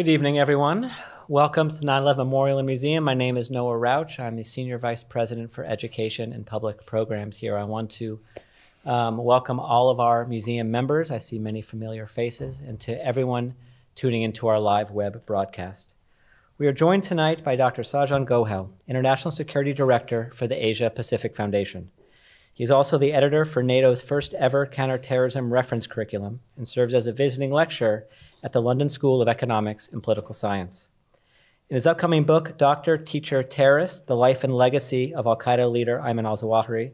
Good evening, everyone. Welcome to the 9 11 Memorial and Museum. My name is Noah Rauch. I'm the Senior Vice President for Education and Public Programs here. I want to um, welcome all of our museum members. I see many familiar faces, and to everyone tuning into our live web broadcast. We are joined tonight by Dr. Sajjan Gohel, International Security Director for the Asia Pacific Foundation. He's also the editor for NATO's first ever counterterrorism reference curriculum and serves as a visiting lecturer at the London School of Economics and Political Science. In his upcoming book, Doctor, Teacher, Terrorist The Life and Legacy of Al Qaeda leader Ayman al Zawahiri,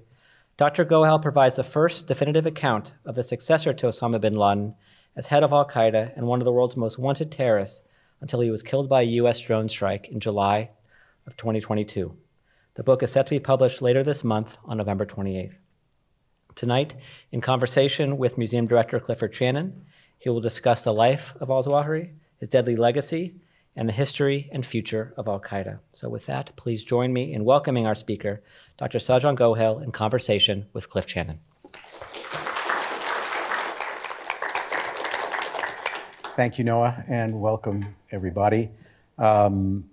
Dr. Gohel provides the first definitive account of the successor to Osama bin Laden as head of Al Qaeda and one of the world's most wanted terrorists until he was killed by a U.S. drone strike in July of 2022. The book is set to be published later this month on November 28th. Tonight, in conversation with Museum Director Clifford Chanin, he will discuss the life of al Zawahiri, his deadly legacy, and the history and future of Al Qaeda. So, with that, please join me in welcoming our speaker, Dr. Sajjan Gohel, in conversation with Cliff Chanin. Thank you, Noah, and welcome everybody. Um,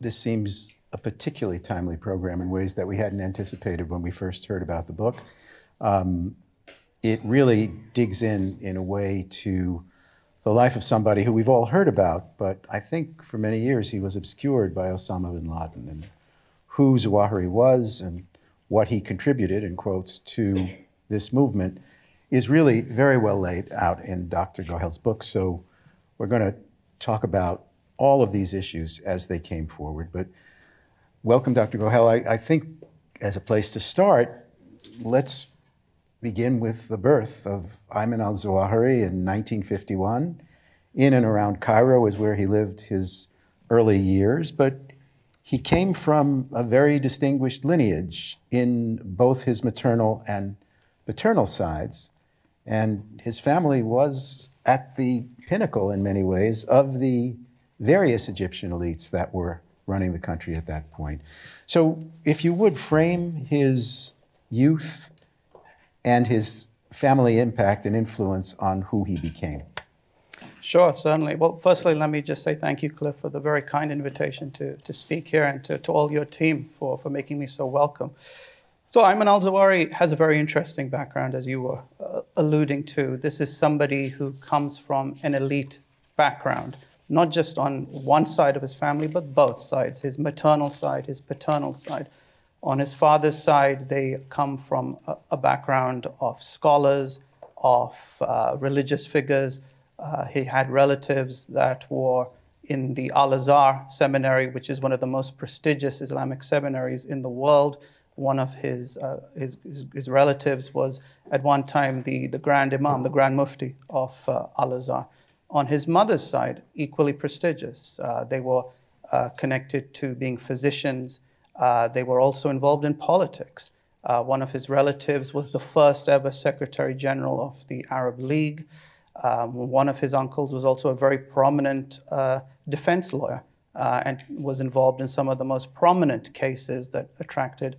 this seems a particularly timely program in ways that we hadn't anticipated when we first heard about the book. Um, it really digs in in a way to the life of somebody who we've all heard about, but I think for many years he was obscured by Osama bin Laden and who Zawahiri was and what he contributed, in quotes, to this movement is really very well laid out in Dr. Gohel's book. So we're going to talk about all of these issues as they came forward. But welcome, Dr. Gohel. I, I think as a place to start, let's begin with the birth of Ayman al Zawahiri in 1951. In and around Cairo is where he lived his early years, but he came from a very distinguished lineage in both his maternal and paternal sides. And his family was at the pinnacle, in many ways, of the various Egyptian elites that were running the country at that point. So, if you would frame his youth and his family impact and influence on who he became. Sure, certainly. Well, firstly, let me just say thank you, Cliff, for the very kind invitation to, to speak here and to, to all your team for, for making me so welcome. So, Ayman al Zawahiri has a very interesting background, as you were uh, alluding to. This is somebody who comes from an elite background, not just on one side of his family, but both sides his maternal side, his paternal side. On his father's side, they come from a, a background of scholars, of uh, religious figures. Uh, he had relatives that were in the Al Azhar seminary, which is one of the most prestigious Islamic seminaries in the world. One of his, uh, his, his, his, relatives was at one time the, the Grand Imam, the Grand Mufti of uh, Al Azhar. On his mother's side, equally prestigious. Uh, they were uh, connected to being physicians uh, they were also involved in politics. Uh, one of his relatives was the first ever Secretary General of the Arab League. Um, one of his uncles was also a very prominent uh, defense lawyer uh, and was involved in some of the most prominent cases that attracted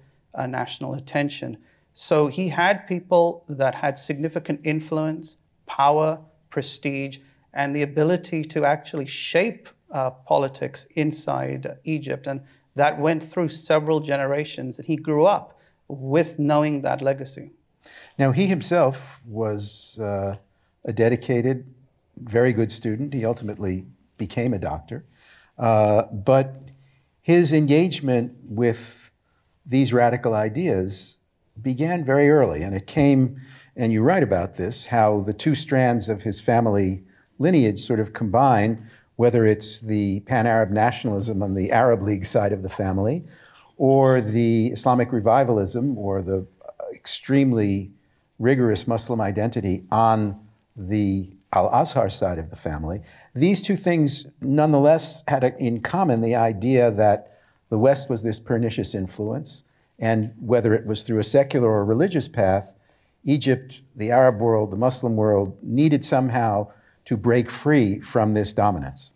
national attention. So he had people that had significant influence, power, prestige, and the ability to actually shape uh, politics inside Egypt. And that went through several generations, and he grew up with knowing that legacy. Now, he himself was uh, a dedicated, very good student. He ultimately became a doctor. Uh, but his engagement with these radical ideas began very early, and it came, and you write about this, how the two strands of his family lineage sort of combine whether it's the pan Arab nationalism on the Arab League side of the family, or the Islamic revivalism, or the uh, extremely rigorous Muslim identity on the Al Azhar side of the family. These two things, nonetheless, had in common the idea that the West was this pernicious influence, and whether it was through a secular or religious path, Egypt, the Arab world, the Muslim world needed somehow to break free from this dominance?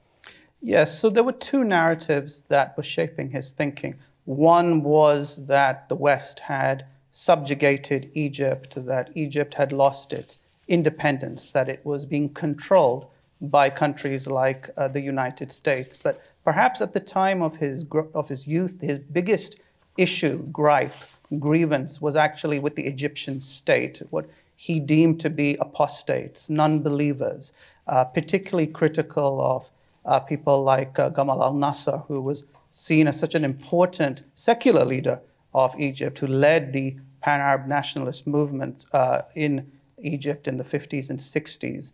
Yes, so there were two narratives that were shaping his thinking. One was that the West had subjugated Egypt, that Egypt had lost its independence, that it was being controlled by countries like uh, the United States. But perhaps at the time of his, of his youth, his biggest issue, gripe, grievance was actually with the Egyptian state, what he deemed to be apostates, non believers, uh, particularly critical of uh, people like uh, Gamal al Nasser, who was seen as such an important secular leader of Egypt, who led the Pan Arab nationalist movement uh, in Egypt in the 50s and 60s.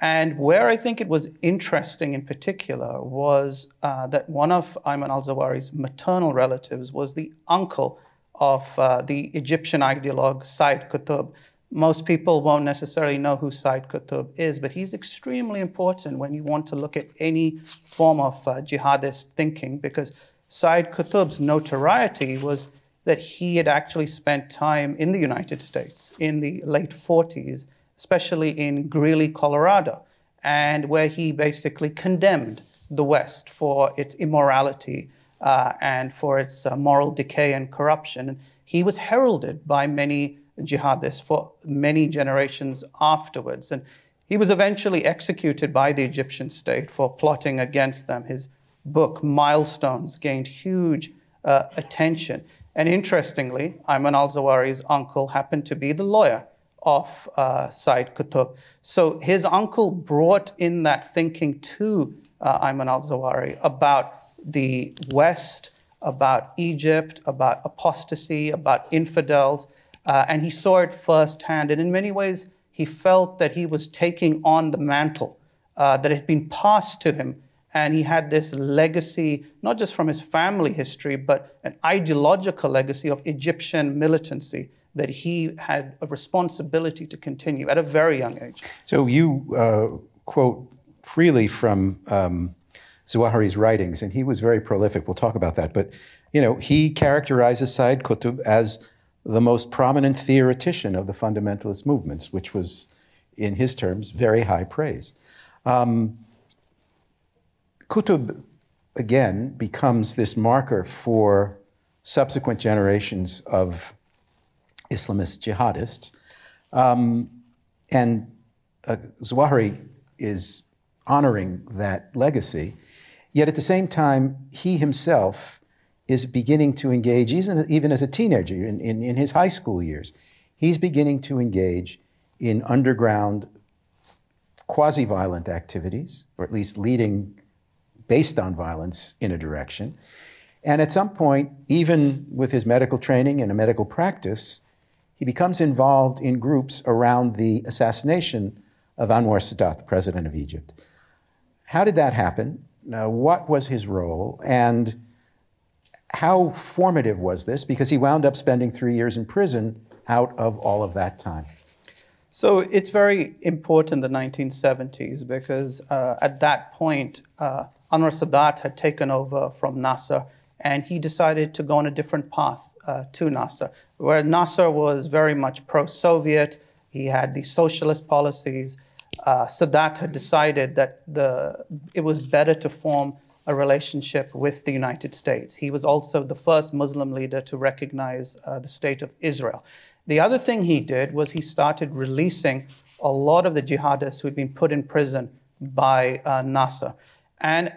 And where I think it was interesting in particular was uh, that one of Ayman al Zawahiri's maternal relatives was the uncle of uh, the Egyptian ideologue Said Qutb. Most people won't necessarily know who Said Qutb is, but he's extremely important when you want to look at any form of uh, jihadist thinking because Said Qutb's notoriety was that he had actually spent time in the United States in the late 40s, especially in Greeley, Colorado, and where he basically condemned the West for its immorality uh, and for its uh, moral decay and corruption. He was heralded by many jihadists for many generations afterwards. And he was eventually executed by the Egyptian state for plotting against them. His book, Milestones, gained huge uh, attention. And interestingly, Ayman al Zawahiri's uncle happened to be the lawyer of uh, Said Qutb. So his uncle brought in that thinking to uh, Ayman al Zawahiri about the West, about Egypt, about apostasy, about infidels. Uh, and he saw it firsthand. And in many ways, he felt that he was taking on the mantle uh, that had been passed to him and he had this legacy, not just from his family history, but an ideological legacy of Egyptian militancy that he had a responsibility to continue at a very young age. So you uh, quote freely from um, Zawahiri's writings, and he was very prolific. We'll talk about that. But, you know, he characterizes Said Qutb as the most prominent theoretician of the fundamentalist movements, which was, in his terms, very high praise. Um, Qutb, again, becomes this marker for subsequent generations of Islamist jihadists. Um, and uh, Zawahiri is honoring that legacy. Yet at the same time, he himself is beginning to engage, even, as a teenager in, in, in his high school years, he's beginning to engage in underground quasi violent activities, or at least leading based on violence in a direction. And at some point, even with his medical training and a medical practice, he becomes involved in groups around the assassination of Anwar Sadat, the president of Egypt. How did that happen? Now, what was his role? And how formative was this? Because he wound up spending three years in prison out of all of that time. So it's very important, the 1970s, because uh, at that point, uh, Anwar Sadat had taken over from Nasser, and he decided to go on a different path uh, to Nasser, where Nasser was very much pro Soviet, he had these socialist policies. Uh, Sadat had decided that the, it was better to form a relationship with the United States. He was also the first Muslim leader to recognize uh, the state of Israel. The other thing he did was he started releasing a lot of the jihadists who had been put in prison by uh, Nasser. And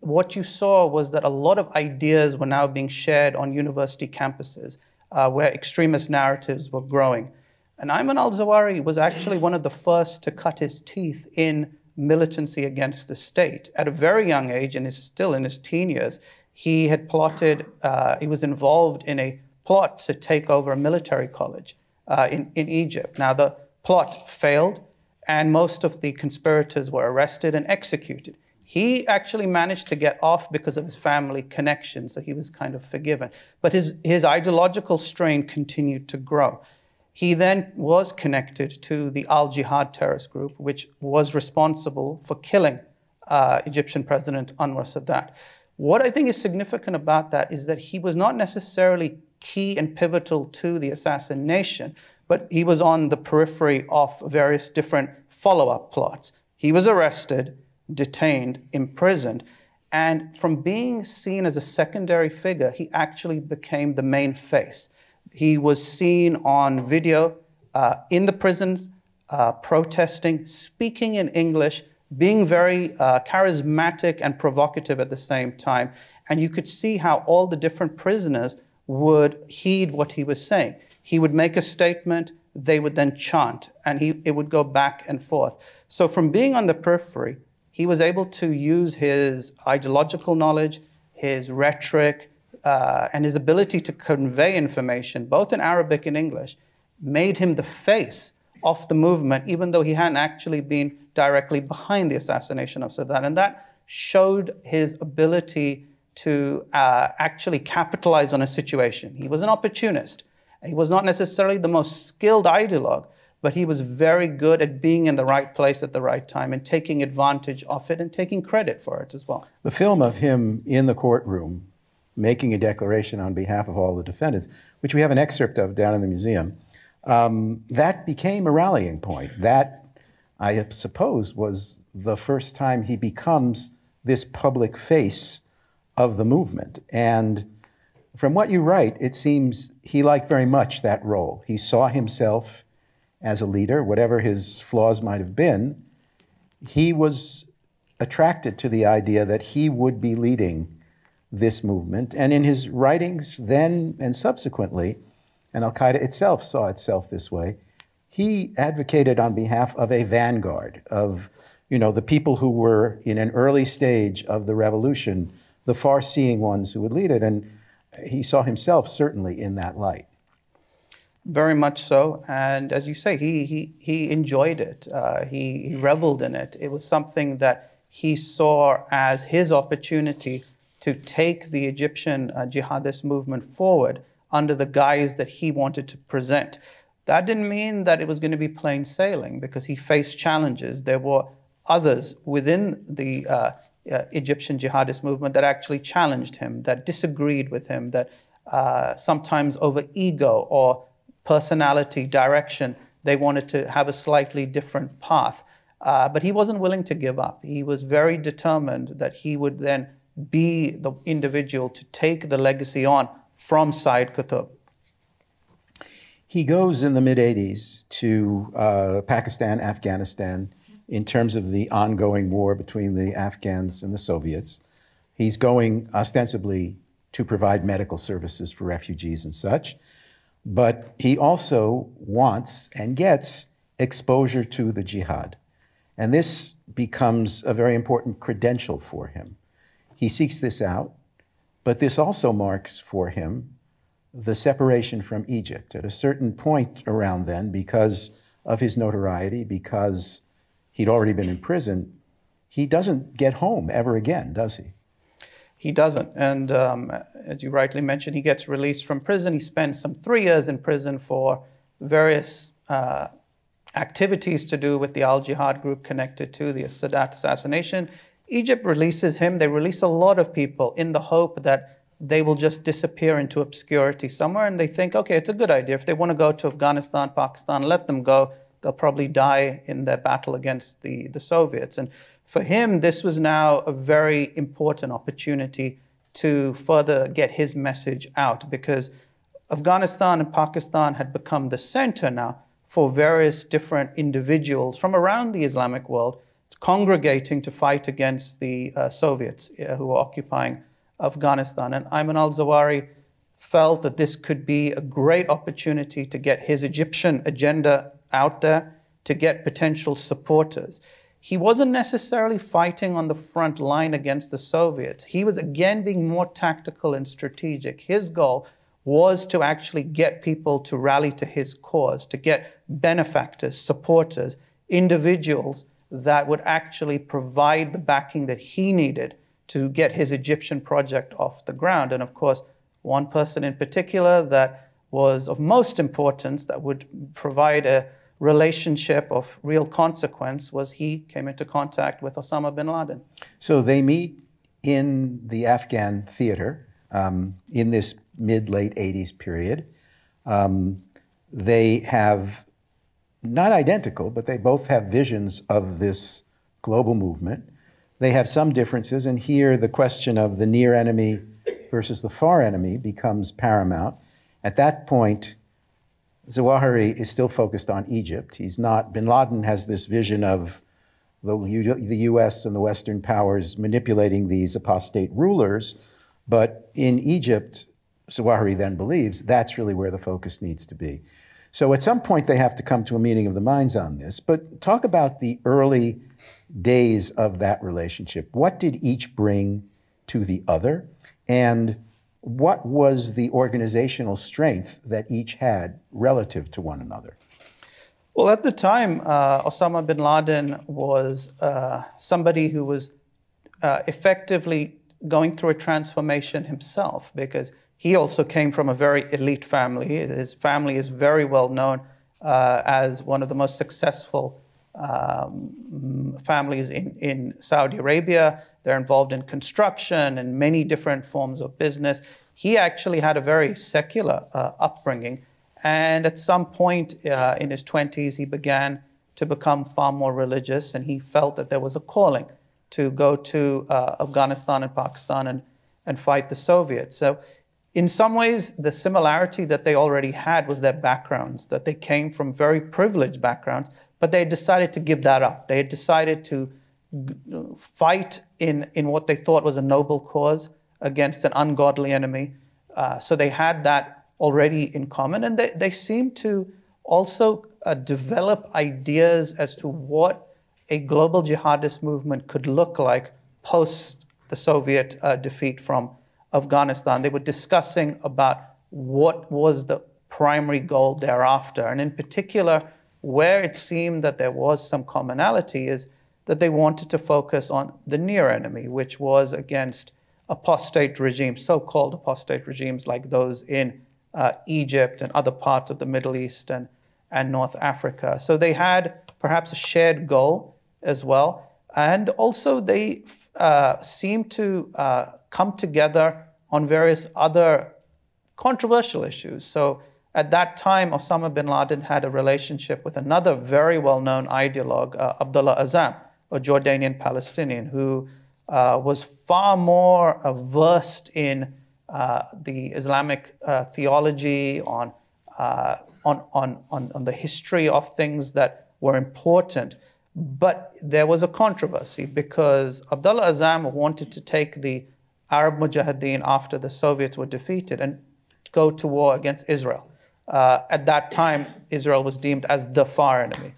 what you saw was that a lot of ideas were now being shared on university campuses uh, where extremist narratives were growing. And Ayman al Zawahiri was actually one of the first to cut his teeth in militancy against the state. At a very young age, and is still in his teen years, he had plotted, uh, he was involved in a plot to take over a military college uh, in, in Egypt. Now, the plot failed, and most of the conspirators were arrested and executed. He actually managed to get off because of his family connections, so he was kind of forgiven. But his, his ideological strain continued to grow. He then was connected to the Al Jihad terrorist group, which was responsible for killing uh, Egyptian President Anwar Sadat. What I think is significant about that is that he was not necessarily key and pivotal to the assassination, but he was on the periphery of various different follow up plots. He was arrested detained, imprisoned. And from being seen as a secondary figure, he actually became the main face. He was seen on video uh, in the prisons, uh, protesting, speaking in English, being very uh, charismatic and provocative at the same time. And you could see how all the different prisoners would heed what he was saying. He would make a statement, they would then chant, and he, it would go back and forth. So, from being on the periphery, he was able to use his ideological knowledge, his rhetoric, uh, and his ability to convey information, both in Arabic and English, made him the face of the movement, even though he hadn't actually been directly behind the assassination of Sadat. And that showed his ability to uh, actually capitalize on a situation. He was an opportunist. He was not necessarily the most skilled ideologue, but he was very good at being in the right place at the right time and taking advantage of it and taking credit for it as well. The film of him in the courtroom making a declaration on behalf of all the defendants, which we have an excerpt of down in the museum, um, that became a rallying point. That, I suppose, was the first time he becomes this public face of the movement. And from what you write, it seems he liked very much that role. He saw himself as a leader, whatever his flaws might have been. He was attracted to the idea that he would be leading this movement. And in his writings then and subsequently, and Al Qaeda itself saw itself this way, he advocated on behalf of a vanguard of you know, the people who were in an early stage of the revolution the far seeing ones who would lead it. And he saw himself certainly in that light. Very much so. And as you say, he, he, he enjoyed it, uh, he, he reveled in it. It was something that he saw as his opportunity to take the Egyptian uh, jihadist movement forward under the guise that he wanted to present. That didn't mean that it was going to be plain sailing because he faced challenges. There were others within the uh, uh, Egyptian jihadist movement that actually challenged him, that disagreed with him, that uh, sometimes over ego or personality, direction, they wanted to have a slightly different path. Uh, but he wasn't willing to give up. He was very determined that he would then be the individual to take the legacy on from Said Qutb. He goes in the mid 80s to uh, Pakistan, Afghanistan, in terms of the ongoing war between the Afghans and the Soviets. He's going ostensibly to provide medical services for refugees and such, but he also wants and gets exposure to the jihad. And this becomes a very important credential for him. He seeks this out, but this also marks for him the separation from Egypt at a certain point around then because of his notoriety, because he'd already been in prison, he doesn't get home ever again, does he? He doesn't. And um, as you rightly mentioned, he gets released from prison. He spends some three years in prison for various uh, activities to do with the Al Jihad group connected to the Sadat assassination. Egypt releases him. They release a lot of people in the hope that they will just disappear into obscurity somewhere. And they think, okay, it's a good idea. If they want to go to Afghanistan, Pakistan, let them go they'll probably die in their battle against the, the Soviets. And for him, this was now a very important opportunity to further get his message out because Afghanistan and Pakistan had become the center now for various different individuals from around the Islamic world congregating to fight against the uh, Soviets uh, who were occupying Afghanistan. And Ayman al Zawahiri felt that this could be a great opportunity to get his Egyptian agenda out there to get potential supporters. He wasn't necessarily fighting on the front line against the Soviets. He was again being more tactical and strategic. His goal was to actually get people to rally to his cause, to get benefactors, supporters, individuals that would actually provide the backing that he needed to get his Egyptian project off the ground. And of course, one person in particular that was of most importance that would provide a relationship of real consequence was he came into contact with Osama bin Laden. So they meet in the Afghan theater um, in this mid late 80s period. Um, they have not identical, but they both have visions of this global movement. They have some differences, and here the question of the near enemy versus the far enemy becomes paramount. At that point, Zawahiri is still focused on Egypt. He's not, bin Laden has this vision of the, U- the US and the Western powers manipulating these apostate rulers. But in Egypt, Zawahiri then believes that's really where the focus needs to be. So at some point, they have to come to a meeting of the minds on this. But talk about the early days of that relationship. What did each bring to the other? And what was the organizational strength that each had relative to one another? Well, at the time, uh, Osama bin Laden was uh, somebody who was uh, effectively going through a transformation himself because he also came from a very elite family. His family is very well known uh, as one of the most successful um, families in, in Saudi Arabia. They're involved in construction and many different forms of business. He actually had a very secular uh, upbringing. And at some point uh, in his 20s, he began to become far more religious, and he felt that there was a calling to go to uh, Afghanistan and Pakistan and, and fight the Soviets. So, in some ways, the similarity that they already had was their backgrounds, that they came from very privileged backgrounds, but they decided to give that up. They had decided to fight in, in what they thought was a noble cause against an ungodly enemy. Uh, so they had that already in common, and they, they seemed to also uh, develop ideas as to what a global jihadist movement could look like post the Soviet uh, defeat from Afghanistan. They were discussing about what was the primary goal thereafter, and in particular, where it seemed that there was some commonality is that they wanted to focus on the near enemy, which was against apostate regimes, so called apostate regimes like those in uh, Egypt and other parts of the Middle East and, and North Africa. So they had perhaps a shared goal as well. And also, they uh, seemed to uh, come together on various other controversial issues. So at that time, Osama bin Laden had a relationship with another very well known ideologue, uh, Abdullah Azzam, a Jordanian Palestinian, who uh, was far more versed in uh, the Islamic uh, theology, on, uh, on, on, on, on the history of things that were important. But there was a controversy because Abdullah Azzam wanted to take the Arab Mujahideen after the Soviets were defeated and go to war against Israel. Uh, at that time, Israel was deemed as the far enemy.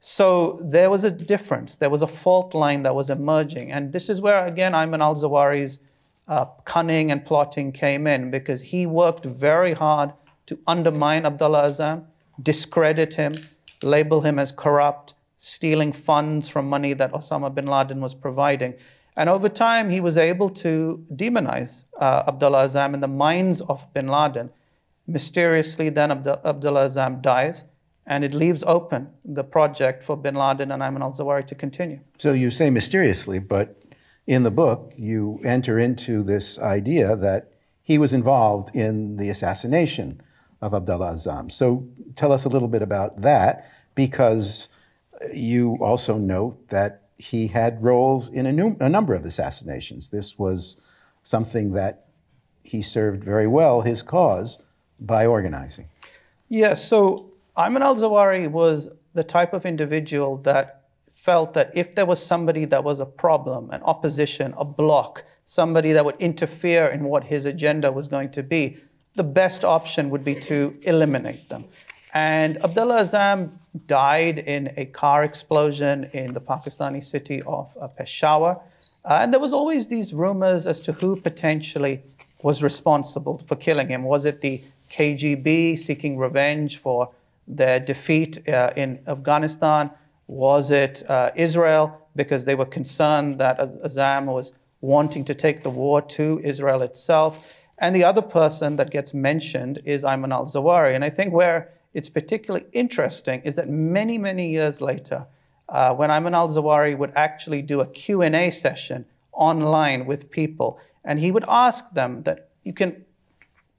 So there was a difference. There was a fault line that was emerging. And this is where, again, Ayman al Zawahiri's uh, cunning and plotting came in because he worked very hard to undermine Abdullah Azzam, discredit him, label him as corrupt, stealing funds from money that Osama bin Laden was providing. And over time, he was able to demonize uh, Abdullah Azzam in the minds of bin Laden. Mysteriously, then Abdullah Azzam dies, and it leaves open the project for bin Laden and Ayman al Zawahiri to continue. So you say mysteriously, but in the book, you enter into this idea that he was involved in the assassination of Abdullah Azzam. So tell us a little bit about that, because you also note that he had roles in a, a number of assassinations. This was something that he served very well his cause by organizing? Yeah, so Ayman al Zawahiri was the type of individual that felt that if there was somebody that was a problem, an opposition, a block, somebody that would interfere in what his agenda was going to be, the best option would be to eliminate them. And Abdullah Azzam died in a car explosion in the Pakistani city of uh, Peshawar. Uh, and there was always these rumors as to who potentially was responsible for killing him. Was it the KGB seeking revenge for their defeat uh, in Afghanistan? Was it uh, Israel because they were concerned that Azzam was wanting to take the war to Israel itself? And the other person that gets mentioned is Ayman al Zawahiri. And I think where it's particularly interesting is that many, many years later, uh, when Ayman al Zawahiri would actually do a Q&A session online with people, and he would ask them that you can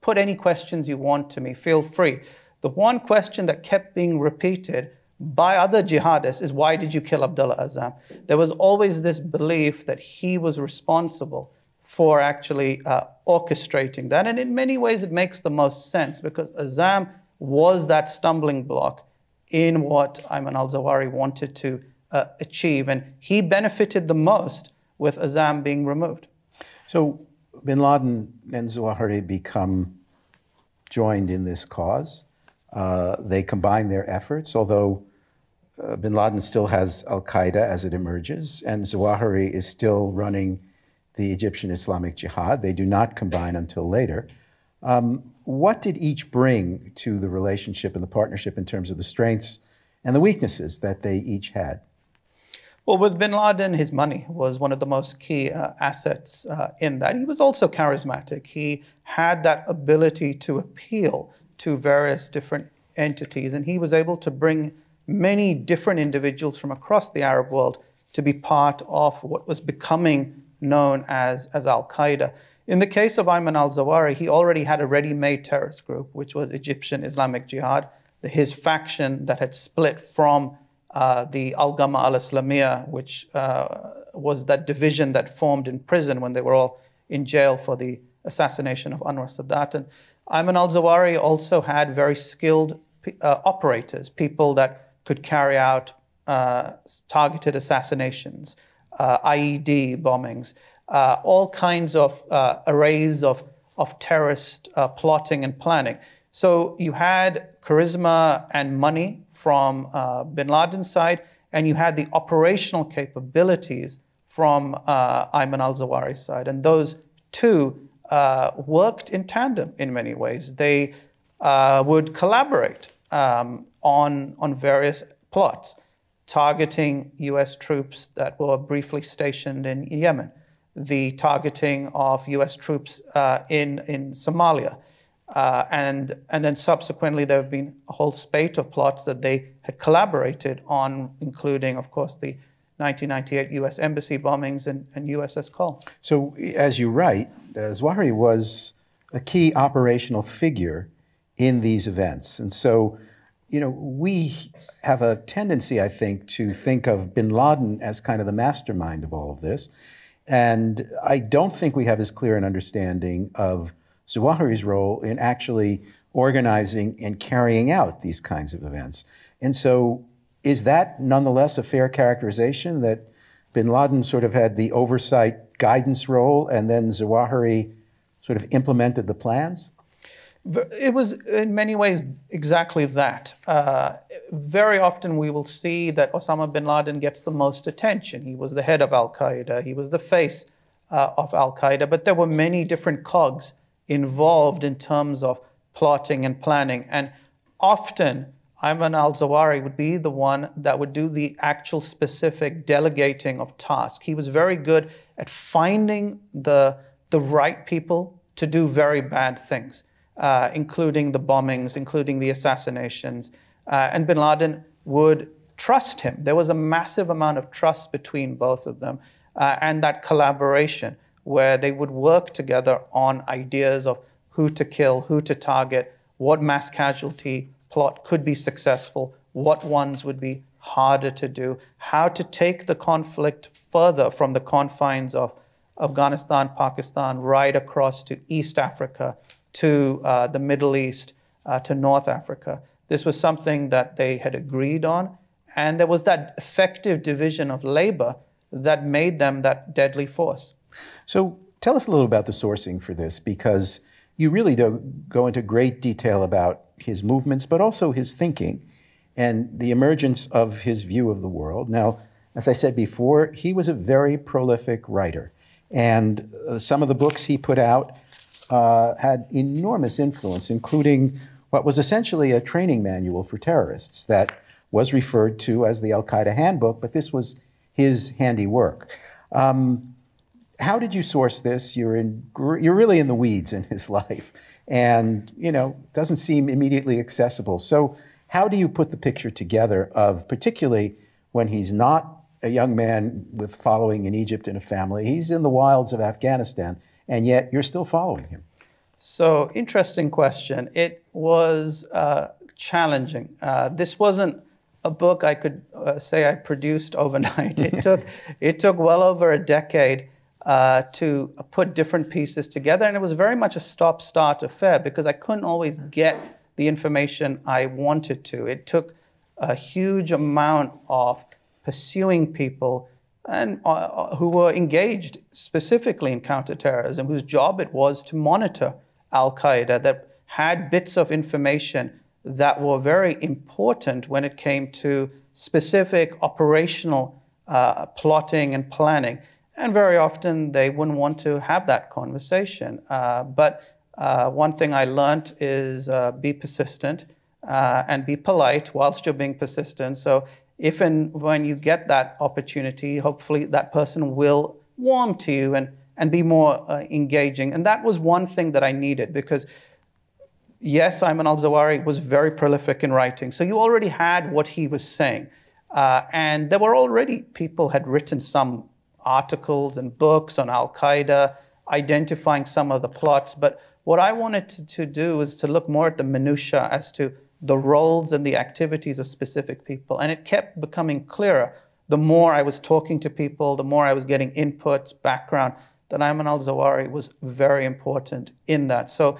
Put any questions you want to me, feel free. The one question that kept being repeated by other jihadists is why did you kill Abdullah Azzam? There was always this belief that he was responsible for actually uh, orchestrating that. And in many ways, it makes the most sense because Azzam was that stumbling block in what Ayman al Zawahiri wanted to uh, achieve. And he benefited the most with Azzam being removed. So bin Laden and Zawahiri become joined in this cause. Uh, they combine their efforts, although uh, bin Laden still has Al Qaeda as it emerges, and Zawahiri is still running the Egyptian Islamic Jihad. They do not combine until later. Um, what did each bring to the relationship and the partnership in terms of the strengths and the weaknesses that they each had? Well, with bin Laden, his money was one of the most key uh, assets uh, in that. He was also charismatic. He had that ability to appeal to various different entities, and he was able to bring many different individuals from across the Arab world to be part of what was becoming known as, as Al Qaeda. In the case of Ayman al Zawahiri, he already had a ready made terrorist group, which was Egyptian Islamic Jihad, his faction that had split from uh, the Al Gamma al Islamiyah, which uh, was that division that formed in prison when they were all in jail for the assassination of Anwar Sadat. And Ayman al Zawahiri also had very skilled uh, operators, people that could carry out uh, targeted assassinations, uh, IED bombings, uh, all kinds of uh, arrays of, of terrorist uh, plotting and planning. So you had charisma and money from uh, bin Laden's side, and you had the operational capabilities from uh, Ayman al Zawahiri's side. And those two uh, worked in tandem in many ways. They would collaborate um, on, on various plots targeting US troops that were briefly stationed in Yemen, the targeting of US troops uh, in, in Somalia. Uh, and, and then subsequently, there have been a whole spate of plots that they had collaborated on, including, of course, the 1998 US embassy bombings and, and USS Cole. So, as you write, uh, was a key operational figure in these events. And so, you know, we have a tendency, I think, to think of bin Laden as kind of the mastermind of all of this. And I don't think we have as clear an understanding of Zawahiri's role in actually organizing and carrying out these kinds of events. And so, is that nonetheless a fair characterization that bin Laden sort of had the oversight guidance role and then Zawahiri sort of implemented the plans? It was in many ways exactly that. Uh, very often we will see that Osama bin Laden gets the most attention. He was the head of Al Qaeda, he was the face uh, of Al Qaeda, but there were many different cogs involved in terms of plotting and planning. And often, Ayman al Zawahiri would be the one that would do the actual specific delegating of tasks. He was very good at finding the, the right people to do very bad things uh, including the bombings, including the assassinations. Uh, and bin Laden would trust him. There was a massive amount of trust between both of them uh, and that collaboration where they would work together on ideas of who to kill, who to target, what mass casualty plot could be successful, what ones would be harder to do, how to take the conflict further from the confines of Afghanistan, Pakistan, right across to East Africa, to uh, the Middle East, uh, to North Africa. This was something that they had agreed on, and there was that effective division of labor that made them that deadly force. So tell us a little about the sourcing for this, because you really do go into great detail about his movements, but also his thinking and the emergence of his view of the world. Now, as I said before, he was a very prolific writer. And uh, some of the books he put out uh, had enormous influence, including what was essentially a training manual for terrorists that was referred to as the Al Qaeda Handbook, but this was his handiwork. Um, how did you source this? You're in, you're really in the weeds in his life, and you know doesn't seem immediately accessible. So, how do you put the picture together of, particularly when he's not a young man with following in Egypt in a family, he's in the wilds of Afghanistan and yet you're still following him. So, interesting question. It was uh, challenging. Uh, this wasn't a book I could uh, say I produced overnight. It took it took well over a decade uh, to put different pieces together, and it was very much a stop-start affair because I couldn't always get the information I wanted to. It took a huge amount of pursuing people and uh, uh, who were engaged specifically in counterterrorism, whose job it was to monitor Al Qaeda, that had bits of information that were very important when it came to specific operational uh, plotting and planning. And very often they wouldn't want to have that conversation. Uh, but uh, one thing I learned is uh, be persistent and be polite whilst you're being persistent. So if and when you get that opportunity, hopefully that person will warm to you and, and be more uh, engaging. And that was one thing that I needed because yes, Ayman al Zawahiri was very prolific in writing. So you already had what he was saying. Uh, and there were already people had written some articles and books on Al Qaeda, identifying some of the plots. But what I wanted to, to do was to look more at the minutiae as to the roles and the activities of specific people. And it kept becoming clearer the more I was talking to people, the more I was getting inputs, background, that Ayman al Zawahiri was very important in that. So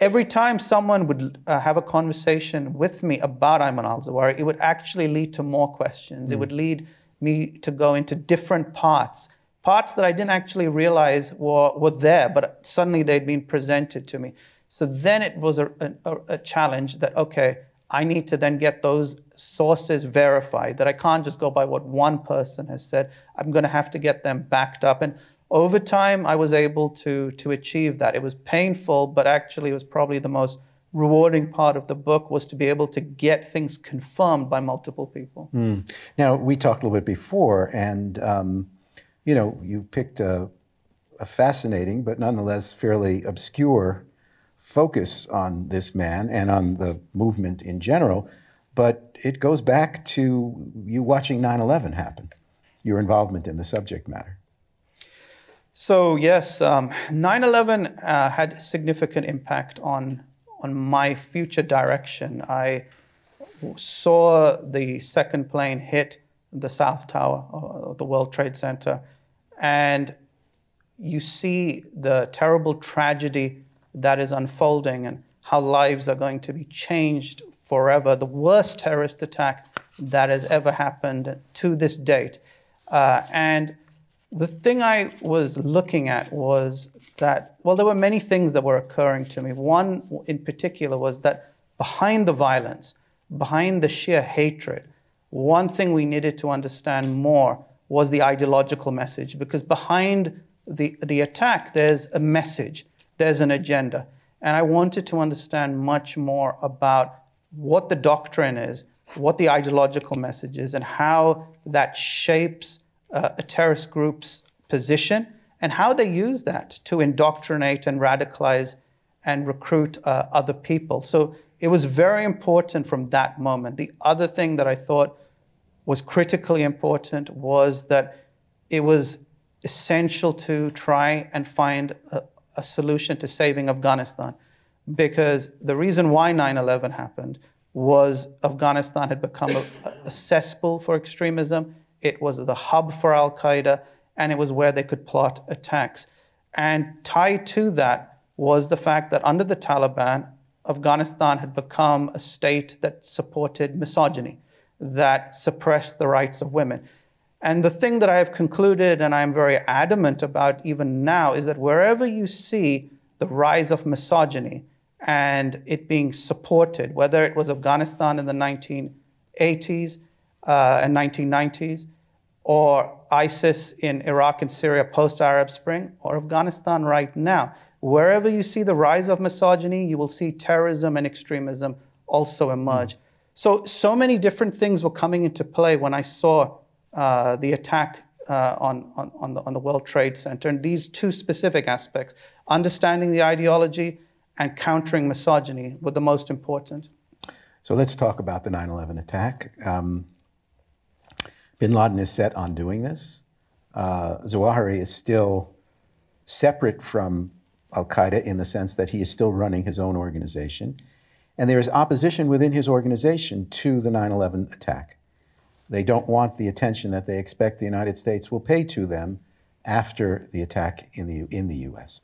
every time someone would uh, have a conversation with me about Ayman al Zawahiri, it would actually lead to more questions. Mm. It would lead me to go into different parts, parts that I didn't actually realize were, were there, but suddenly they'd been presented to me. So then it was a, a, a challenge that, okay, I need to then get those sources verified, that I can't just go by what one person has said. I'm going to have to get them backed up. And over time, I was able to, to achieve that. It was painful, but actually, it was probably the most rewarding part of the book was to be able to get things confirmed by multiple people. Mm. Now, we talked a little bit before, and um, you know, you picked a, a fascinating but nonetheless fairly obscure focus on this man and on the movement in general, but it goes back to you watching 9 11 happen, your involvement in the subject matter. So, yes, um, 9 11 uh, had significant impact on, on my future direction. I saw the second plane hit the South Tower of the World Trade Center, and you see the terrible tragedy that is unfolding and how lives are going to be changed forever. The worst terrorist attack that has ever happened to this date. Uh, and the thing I was looking at was that, well, there were many things that were occurring to me. One in particular was that behind the violence, behind the sheer hatred, one thing we needed to understand more was the ideological message, because behind the, the attack, there's a message there's an agenda. And I wanted to understand much more about what the doctrine is, what the ideological message is, and how that shapes uh, a terrorist group's position and how they use that to indoctrinate and radicalize and recruit uh, other people. So it was very important from that moment. The other thing that I thought was critically important was that it was essential to try and find a, a solution to saving Afghanistan. Because the reason why 9 11 happened was Afghanistan had become a, a cesspool for extremism, it was the hub for Al Qaeda, and it was where they could plot attacks. And tied to that was the fact that under the Taliban, Afghanistan had become a state that supported misogyny, that suppressed the rights of women. And the thing that I have concluded, and I'm very adamant about even now, is that wherever you see the rise of misogyny and it being supported, whether it was Afghanistan in the 1980s uh, and 1990s, or ISIS in Iraq and Syria post Arab Spring, or Afghanistan right now, wherever you see the rise of misogyny, you will see terrorism and extremism also emerge. Mm. So, so many different things were coming into play when I saw uh, the attack uh, on, on, on, the, on the World Trade Center. And these two specific aspects, understanding the ideology and countering misogyny, were the most important. So let's talk about the 9 11 attack. Um, bin Laden is set on doing this. Uh, Zawahiri is still separate from Al Qaeda in the sense that he is still running his own organization. And there is opposition within his organization to the 9 11 attack. They don't want the attention that they expect the United States will pay to them after the attack in the, in the U.S.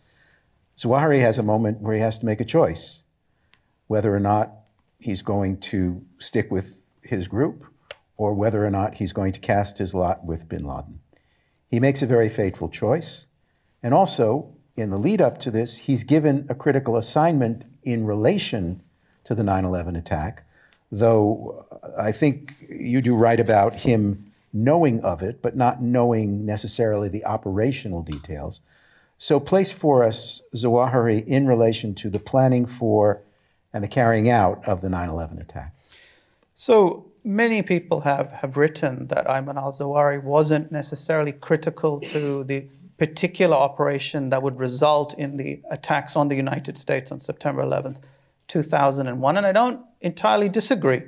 Zawahiri has a moment where he has to make a choice whether or not he's going to stick with his group or whether or not he's going to cast his lot with bin Laden. He makes a very fateful choice. And also, in the lead up to this, he's given a critical assignment in relation to the 9 11 attack, though I think you do write about him knowing of it, but not knowing necessarily the operational details. So, place for us Zawahiri in relation to the planning for and the carrying out of the 9 11 attack. So, many people have, have written that Ayman al Zawahiri wasn't necessarily critical to the particular operation that would result in the attacks on the United States on September 11th, 2001. And I don't entirely disagree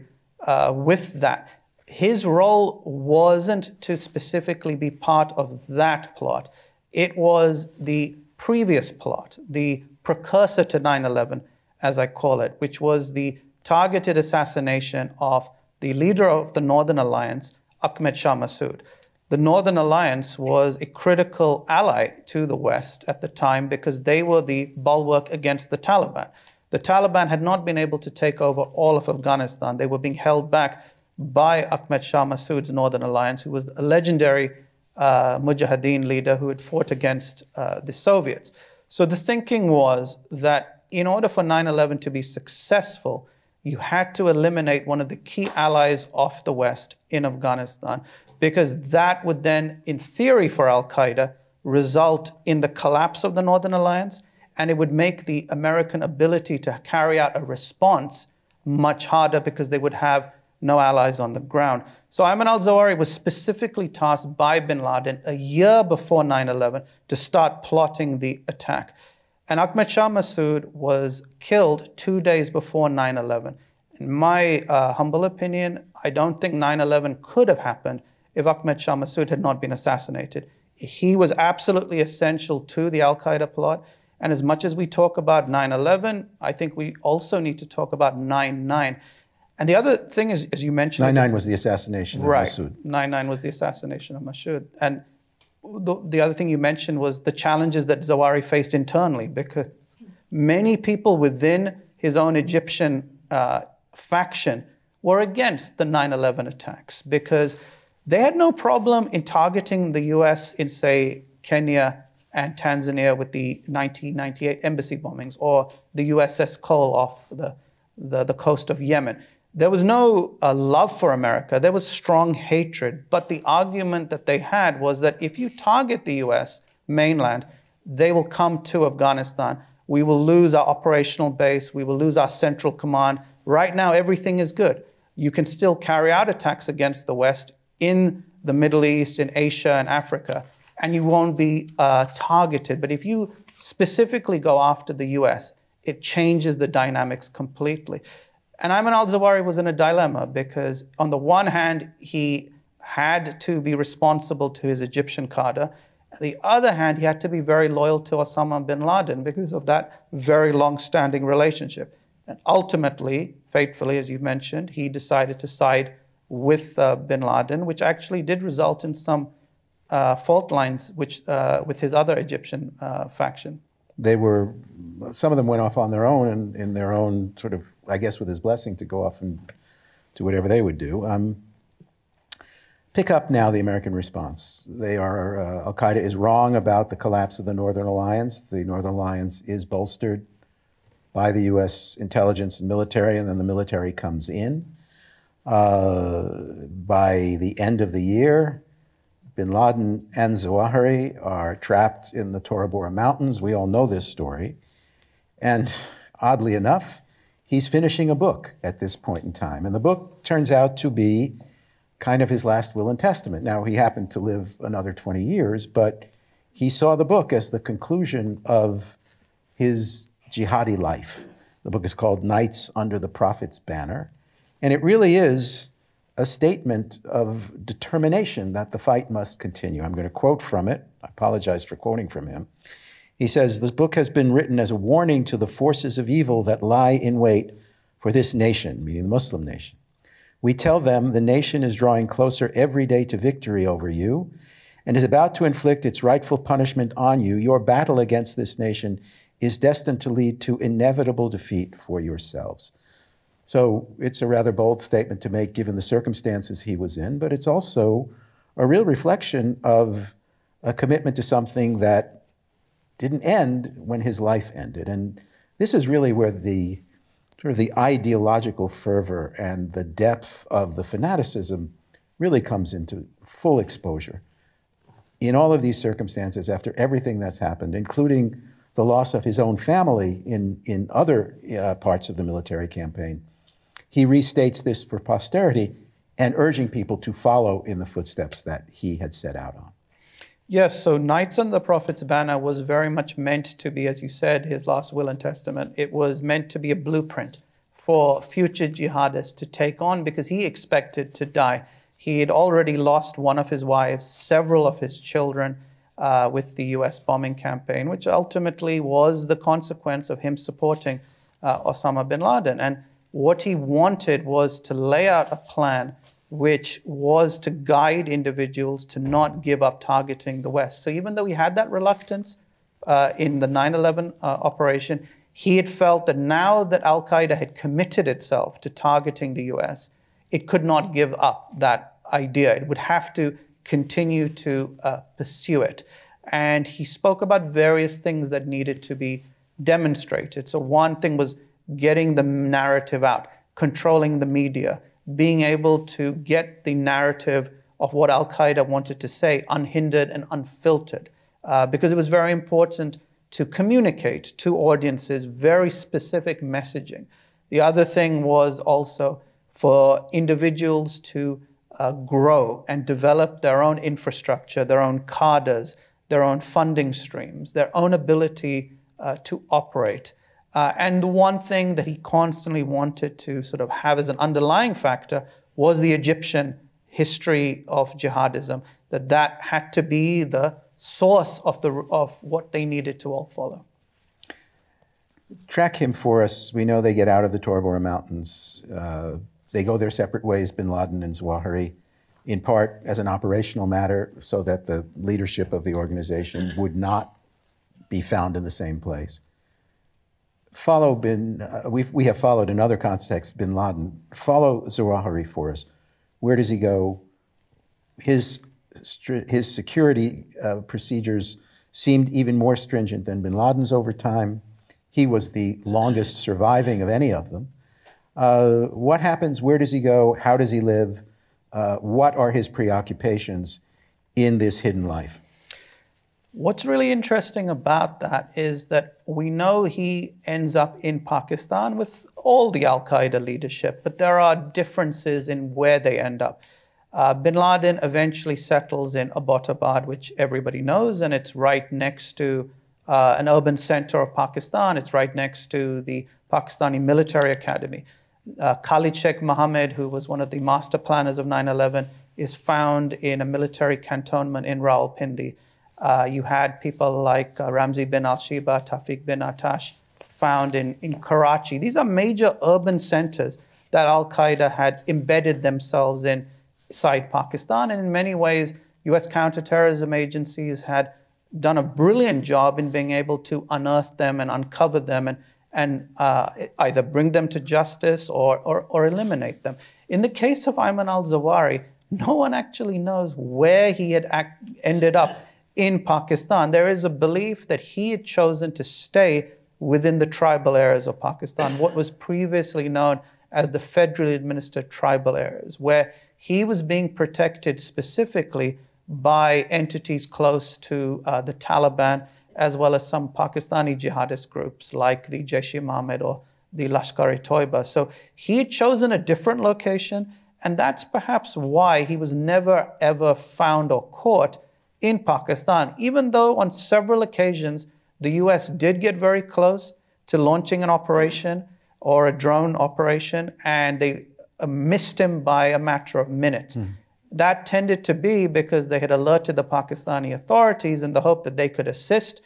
uh, with that. His role wasn't to specifically be part of that plot, it was the previous plot, the precursor to 9 11, as I call it, which was the targeted assassination of the leader of the Northern Alliance, Ahmed Shah Massoud. The Northern Alliance was a critical ally to the West at the time because they were the bulwark against the Taliban. The Taliban had not been able to take over all of Afghanistan. They were being held back by Ahmed Shah Massoud's Northern Alliance, who was a legendary uh, Mujahideen leader who had fought against uh, the Soviets. So the thinking was that in order for 9 11 to be successful, you had to eliminate one of the key allies of the West in Afghanistan, because that would then, in theory for Al Qaeda, result in the collapse of the Northern Alliance, and it would make the American ability to carry out a response much harder because they would have no allies on the ground. So Ayman al Zawahiri was specifically tasked by bin Laden a year before 9 11 to start plotting the attack. And Ahmed Shah Massoud was killed two days before 9 11. In my uh, humble opinion, I don't think 9 11 could have happened if Ahmed Shah Massoud had not been assassinated. He was absolutely essential to the Al Qaeda plot. And as much as we talk about 9 11, I think we also need to talk about 9 9. And the other thing is, as you mentioned, 9 9 was the assassination of right, Massoud. 9 9 was the assassination of Massoud. And the, the other thing you mentioned was the challenges that Zawahiri faced internally, because many people within his own Egyptian uh, faction were against the 9 11 attacks because they had no problem in targeting the US in, say, Kenya and Tanzania with the 1998 embassy bombings or the USS Cole off the, the, the coast of Yemen. There was no uh, love for America, there was strong hatred. But the argument that they had was that if you target the US mainland, they will come to Afghanistan. We will lose our operational base, we will lose our central command. Right now, everything is good. You can still carry out attacks against the West in the Middle East, in Asia, and Africa, and you won't be uh, targeted. But if you specifically go after the US, it changes the dynamics completely. And Ayman al Zawahiri was in a dilemma because, on the one hand, he had to be responsible to his Egyptian cadre. On the other hand, he had to be very loyal to Osama bin Laden because of that very long standing relationship. And ultimately, fatefully, as you mentioned, he decided to side with uh, bin Laden, which actually did result in some fault lines which, uh, with his other Egyptian uh, faction. They were, some of them went off on their own and in their own sort of, I guess, with his blessing to go off and do whatever they would do. Um, pick up now the American response. They are, uh, Al Qaeda is wrong about the collapse of the Northern Alliance. The Northern Alliance is bolstered by the U.S. intelligence and military, and then the military comes in. Uh, by the end of the year, bin Laden and Zawahiri are trapped in the Tora Bora Mountains. We all know this story. And oddly enough, he's finishing a book at this point in time. And the book turns out to be kind of his last will and testament. Now, he happened to live another 20 years, but he saw the book as the conclusion of his jihadi life. The book is called Knights Under the Prophet's Banner. And it really is a statement of determination that the fight must continue. I'm going to quote from it. I apologize for quoting from him. He says, This book has been written as a warning to the forces of evil that lie in wait for this nation, meaning the Muslim nation. We tell them the nation is drawing closer every day to victory over you and is about to inflict its rightful punishment on you. Your battle against this nation is destined to lead to inevitable defeat for yourselves. So it's a rather bold statement to make given the circumstances he was in, but it's also a real reflection of a commitment to something that didn't end when his life ended. And this is really where the sort of the ideological fervor and the depth of the fanaticism really comes into full exposure. In all of these circumstances, after everything that's happened, including the loss of his own family in, in other uh, parts of the military campaign, he restates this for posterity and urging people to follow in the footsteps that he had set out on. Yes, so Knights on the Prophet's Banner was very much meant to be, as you said, his last will and testament. It was meant to be a blueprint for future jihadists to take on because he expected to die. He had already lost one of his wives, several of his children uh, with the US bombing campaign, which ultimately was the consequence of him supporting uh, Osama bin Laden. And what he wanted was to lay out a plan which was to guide individuals to not give up targeting the West. So even though he had that reluctance uh, in the 9 11 uh, operation, he had felt that now that Al Qaeda had committed itself to targeting the US, it could not give up that idea. It would have to continue to uh, pursue it. And he spoke about various things that needed to be demonstrated. So, one thing was getting the narrative out, controlling the media, being able to get the narrative of what Al Qaeda wanted to say unhindered and unfiltered, uh, because it was very important to communicate to audiences very specific messaging. The other thing was also for individuals to uh, grow and develop their own infrastructure, their own cadres, their own funding streams, their own ability uh, to operate. Uh, and the one thing that he constantly wanted to sort of have as an underlying factor was the Egyptian history of jihadism, that that had to be the source of, the, of what they needed to all follow. Track him for us. We know they get out of the Tora Bora Mountains. Uh, they go their separate ways, bin Laden and Zawahiri, in part as an operational matter so that the leadership of the organization would not be found in the same place follow bin, uh, we've, we have followed in other contexts bin Laden. Follow Zawahiri for us. Where does he go? His, his security uh, procedures seemed even more stringent than bin Laden's over time. He was the longest surviving of any of them. Uh, what happens? Where does he go? How does he live? Uh, what are his preoccupations in this hidden life? What's really interesting about that is that we know he ends up in Pakistan with all the Al Qaeda leadership, but there are differences in where they end up. Uh, bin Laden eventually settles in Abbottabad, which everybody knows, and it's right next to uh, an urban center of Pakistan. It's right next to the Pakistani Military Academy. Uh, Khalid Sheikh Mohammed, who was one of the master planners of 9 11, is found in a military cantonment in Rawalpindi. Uh, you had people like uh, Ramzi bin al Shibh, Tawfiq bin Attash, found in, in Karachi. These are major urban centers that Al Qaeda had embedded themselves in inside Pakistan. And in many ways, US counterterrorism agencies had done a brilliant job in being able to unearth them and uncover them and, and uh, either bring them to justice or, or, or eliminate them. In the case of Ayman al Zawahiri, no one actually knows where he had act- ended up in Pakistan, there is a belief that he had chosen to stay within the tribal areas of Pakistan, what was previously known as the federally administered tribal areas, where he was being protected specifically by entities close to uh, the Taliban, as well as some Pakistani jihadist groups like the Jaish-e Mohammed or the Lashkar-e-Toiba. So he had chosen a different location, and that's perhaps why he was never ever found or caught in Pakistan, even though on several occasions the US did get very close to launching an operation or a drone operation and they uh, missed him by a matter of minutes. Mm. That tended to be because they had alerted the Pakistani authorities in the hope that they could assist.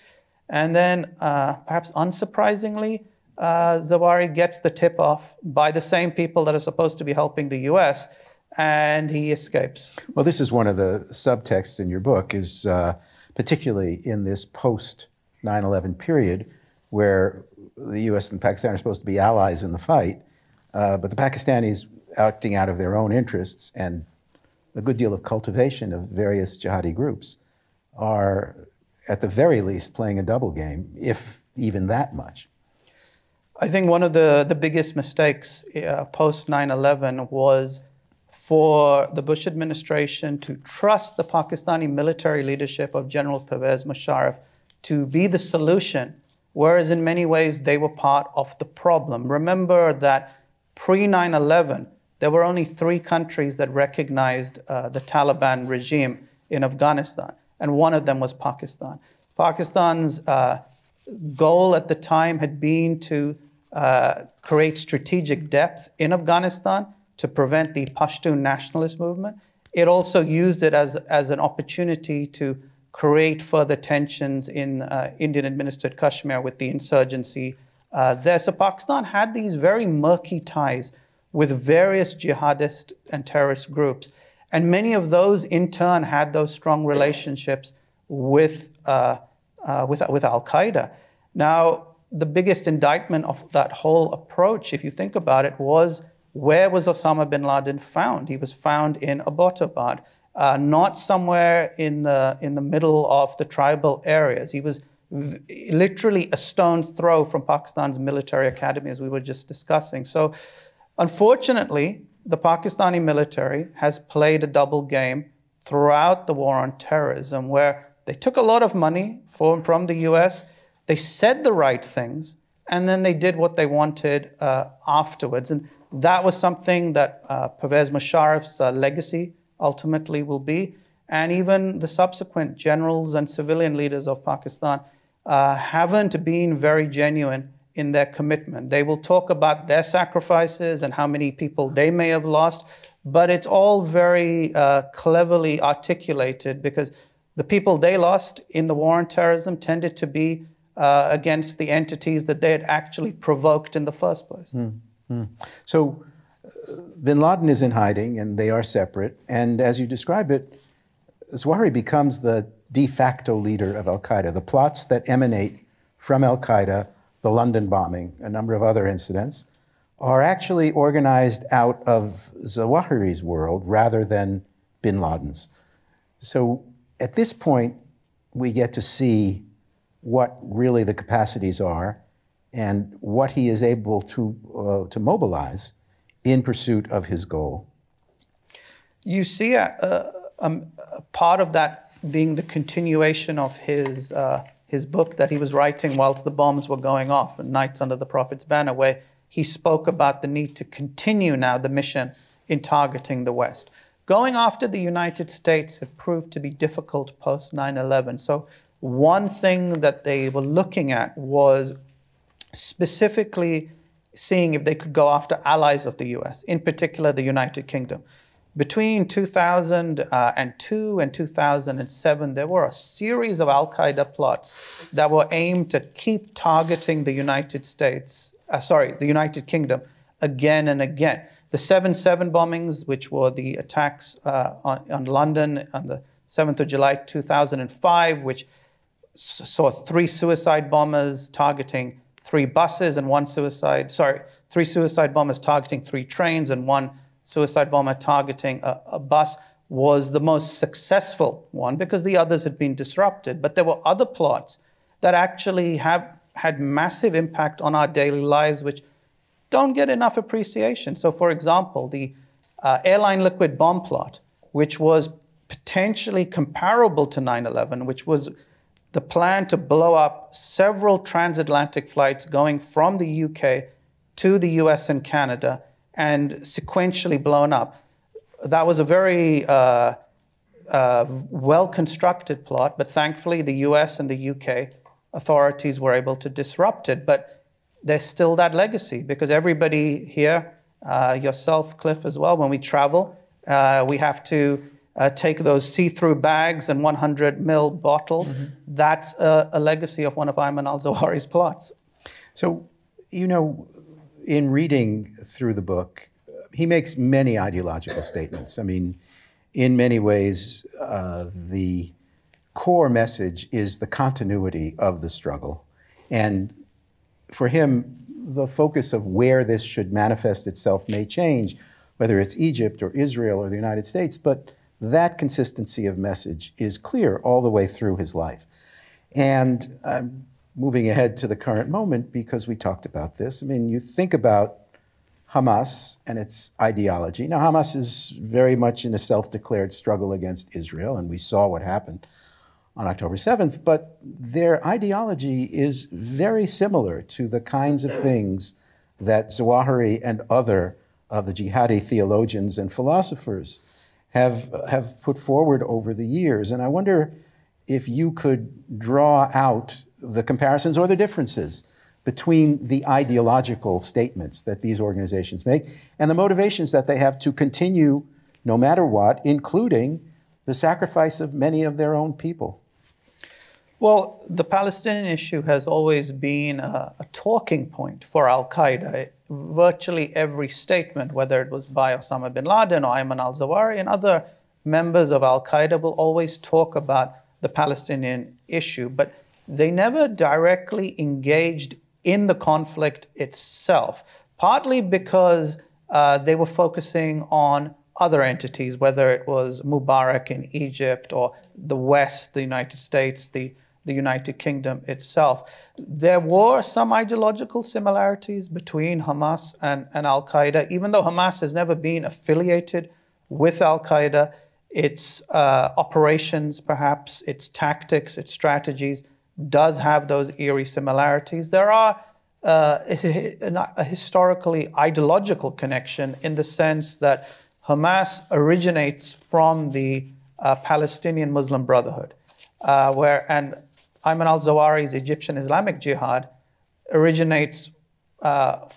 And then, uh, perhaps unsurprisingly, uh, Zawahiri gets the tip off by the same people that are supposed to be helping the US and he escapes. Well, this is one of the subtexts in your book, is uh, particularly in this post 9 11 period where the US and Pakistan are supposed to be allies in the fight. Uh, but the Pakistanis, acting out of their own interests and a good deal of cultivation of various jihadi groups, are at the very least playing a double game, if even that much. I think one of the, the biggest mistakes uh, post 9 11 was for the Bush administration to trust the Pakistani military leadership of General Pervez Musharraf to be the solution, whereas in many ways they were part of the problem. Remember that pre 9 11, there were only three countries that recognized uh, the Taliban regime in Afghanistan, and one of them was Pakistan. Pakistan's uh, goal at the time had been to uh, create strategic depth in Afghanistan to prevent the Pashtun nationalist movement. It also used it as, as an opportunity to create further tensions in uh, Indian administered Kashmir with the insurgency uh, there. So Pakistan had these very murky ties with various jihadist and terrorist groups. And many of those, in turn, had those strong relationships with, uh, uh with, with Al Qaeda. Now, the biggest indictment of that whole approach, if you think about it, was where was Osama bin Laden found? He was found in Abbottabad, uh, not somewhere in the, in the middle of the tribal areas. He was literally a stone's throw from Pakistan's military academy, as we were just discussing. So, unfortunately, the Pakistani military has played a double game throughout the war on terrorism, where they took a lot of money from, from the US, they said the right things, and then they did what they wanted uh, afterwards. And that was something that uh, Pervez Musharraf's uh, legacy ultimately will be. And even the subsequent generals and civilian leaders of Pakistan uh, haven't been very genuine in their commitment. They will talk about their sacrifices and how many people they may have lost, but it's all very uh, cleverly articulated because the people they lost in the war on terrorism tended to be uh, against the entities that they had actually provoked in the first place. Mm. Mm. So uh, bin Laden is in hiding and they are separate. And as you describe it, Zawahiri becomes the de facto leader of Al Qaeda. The plots that emanate from Al Qaeda, the London bombing, a number of other incidents, are actually organized out of Zawahiri's world rather than bin Laden's. So at this point, we get to see what really the capacities are and what he is able to, uh, to mobilize in pursuit of his goal. You see a, a, a, part of that being the continuation of his, uh, his book that he was writing whilst the bombs were going off, Knights Under the Prophet's Banner, where he spoke about the need to continue now the mission in targeting the West. Going after the United States had proved to be difficult post 9 11. So, one thing that they were looking at was specifically seeing if they could go after allies of the US, in particular the United Kingdom. Between 2002 and 2007, there were a series of Al Qaeda plots that were aimed to keep targeting the United States, uh, sorry, the United Kingdom again and again. The 7 7 bombings, which were the attacks uh, on, on London on the 7th of July 2005, which saw three suicide bombers targeting three buses and one suicide, sorry, three suicide bombers targeting three trains and one suicide bomber targeting a, a bus was the most successful one because the others had been disrupted. But there were other plots that actually have had massive impact on our daily lives, which don't get enough appreciation. So, for example, the uh, airline liquid bomb plot, which was potentially comparable to 9 11, which was the plan to blow up several transatlantic flights going from the UK to the US and Canada and sequentially blown up. That was a very uh, uh, well constructed plot, but thankfully the US and the UK authorities were able to disrupt it. But there's still that legacy because everybody here, uh, yourself, Cliff, as well, when we travel, uh, we have to uh, take those see-through bags and 100 mil bottles. Mm-hmm. That's a, a, legacy of one of Ayman al-Zawahiri's plots. So, you know, in reading through the book, he makes many ideological statements. I mean, in many ways, uh, the core message is the continuity of the struggle. And for him, the focus of where this should manifest itself may change, whether it's Egypt or Israel or the United States, but that consistency of message is clear all the way through his life. And I'm moving ahead to the current moment because we talked about this. I mean, you think about Hamas and its ideology. Now, Hamas is very much in a self declared struggle against Israel, and we saw what happened on October 7th, but their ideology is very similar to the kinds of things that Zawahiri and other of the jihadi theologians and philosophers have, have put forward over the years. And I wonder if you could draw out the comparisons or the differences between the ideological statements that these organizations make and the motivations that they have to continue no matter what, including the sacrifice of many of their own people. Well, the Palestinian issue has always been a, a talking point for Al Qaeda. Virtually every statement, whether it was by Osama bin Laden or Ayman al Zawahiri and other members of Al Qaeda, will always talk about the Palestinian issue, but they never directly engaged in the conflict itself, partly because uh, they were focusing on other entities, whether it was Mubarak in Egypt or the West, the United States, the the United Kingdom itself. There were some ideological similarities between Hamas and, and Al Qaeda, even though Hamas has never been affiliated with Al Qaeda. Its uh, operations, perhaps, its tactics, its strategies, does have those eerie similarities. There are uh, a historically ideological connection in the sense that Hamas originates from the uh, Palestinian Muslim Brotherhood, uh, where and Ayman al Zawahiri's Egyptian Islamic Jihad originates uh,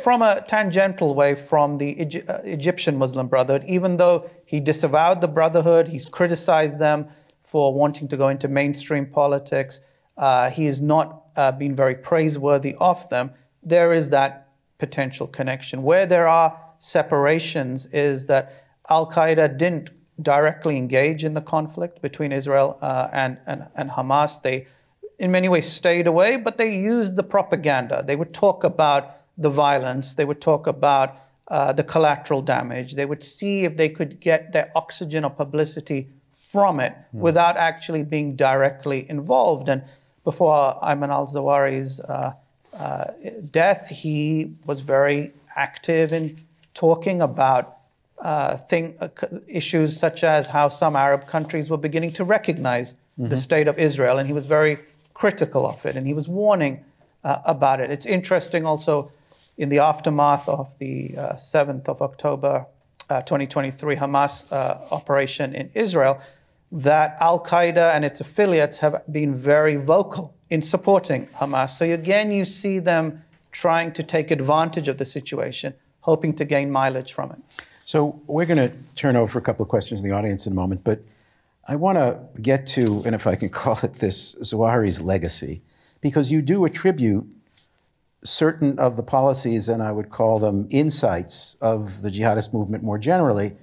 from a tangential way from the uh, Egyptian Muslim Brotherhood, even though he disavowed the Brotherhood, he's criticized them for wanting to go into mainstream politics. Uh, he has not uh, been very praiseworthy of them. There is that potential connection. Where there are separations is that Al Qaeda didn't directly engage in the conflict between Israel uh, and, and, and Hamas. They, in many ways, stayed away, but they used the propaganda. They would talk about the violence, they would talk about uh, the collateral damage, they would see if they could get their oxygen or publicity from it mm. without actually being directly involved. And before Ayman al Zawahiri's uh, uh, death, he was very active in talking about uh, thing, uh, issues such as how some Arab countries were beginning to recognize mm-hmm. the state of Israel, and he was very critical of it, and he was warning uh, about it. It's interesting also in the aftermath of the 7th uh, of October 2023 Hamas uh, operation in Israel that Al Qaeda and its affiliates have been very vocal in supporting Hamas. So again, you see them trying to take advantage of the situation, hoping to gain mileage from it. So we're going to turn over a couple of questions in the audience in a moment, but I want to get to, and if I can call it this, Zawahiri's legacy, because you do attribute certain of the policies, and I would call them insights of the jihadist movement more generally,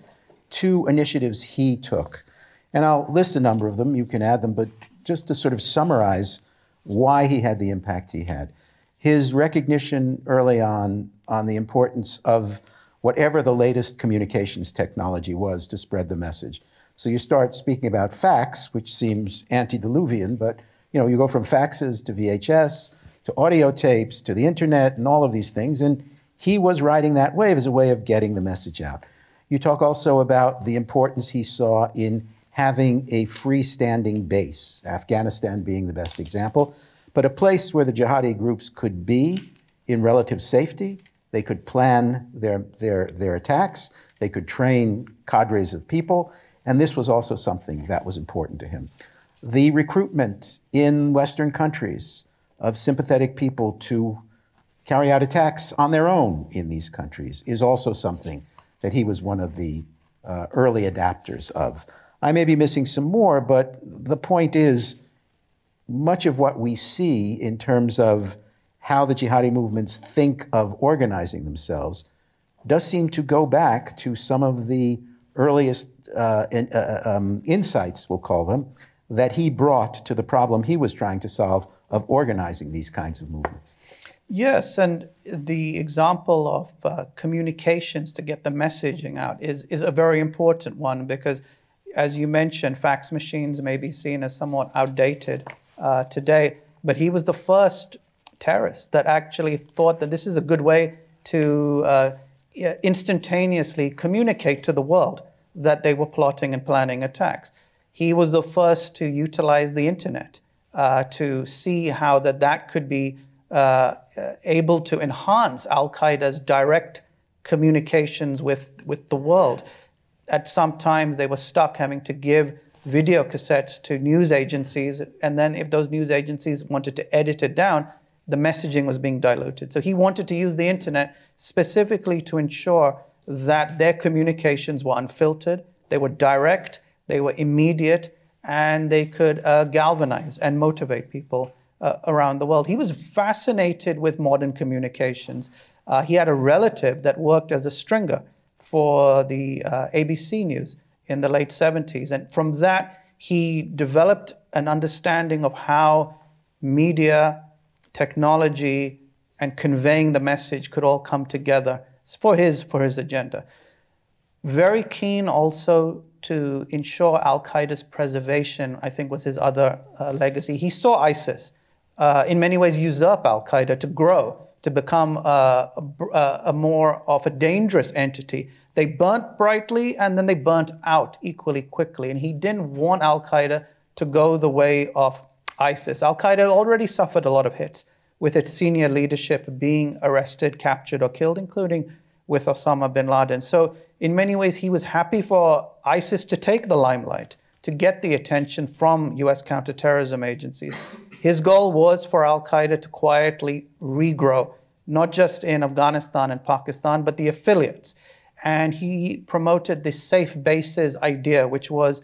to initiatives he took. And I'll list a number of them, you can add them, but just to sort of summarize why he had the impact he had. His recognition early on on the importance of whatever the latest communications technology was to spread the message. So you start speaking about fax, which seems antediluvian, but you know, you go from faxes to VHS to audio tapes to the internet and all of these things, and he was riding that wave as a way of getting the message out. You talk also about the importance he saw in having a freestanding base, Afghanistan being the best example, but a place where the jihadi groups could be in relative safety they could plan their, their, their attacks. They could train cadres of people. And this was also something that was important to him. The recruitment in Western countries of sympathetic people to carry out attacks on their own in these countries is also something that he was one of the uh, early adapters of. I may be missing some more, but the point is much of what we see in terms of how the jihadi movements think of organizing themselves does seem to go back to some of the earliest uh, in, uh, uh, um, insights, we'll call them, that he brought to the problem he was trying to solve of organizing these kinds of movements. Yes, and the example of uh, communications to get the messaging out is, is a very important one because, as you mentioned, fax machines may be seen as somewhat outdated uh, today, but he was the first terrorist that actually thought that this is a good way to uh, instantaneously communicate to the world that they were plotting and planning attacks. He was the first to utilize the internet uh, to see how that, that could be uh, able to enhance Al Qaeda's direct communications with, with the world. At some times, they were stuck having to give video cassettes to news agencies, and then if those news agencies wanted to edit it down, the messaging was being diluted. So he wanted to use the internet specifically to ensure that their communications were unfiltered, they were direct, they were immediate, and they could uh, galvanize and motivate people uh, around the world. He was fascinated with modern communications. Uh, he had a relative that worked as a stringer for the uh, ABC News in the late 70s. And from that, he developed an understanding of how media, technology, and conveying the message could all come together for his, for his agenda. Very keen also to ensure Al Qaeda's preservation, I think was his other uh, legacy. He saw ISIS uh, in many ways usurp Al Qaeda to grow, to become uh, a, a, more of a dangerous entity. They burnt brightly and then they burnt out equally quickly. And he didn't want Al Qaeda to go the way of ISIS. Al Qaeda already suffered a lot of hits with its senior leadership being arrested, captured, or killed, including with Osama bin Laden. So, in many ways, he was happy for ISIS to take the limelight, to get the attention from US counterterrorism agencies. His goal was for Al Qaeda to quietly regrow, not just in Afghanistan and Pakistan, but the affiliates. And he promoted the safe bases idea, which was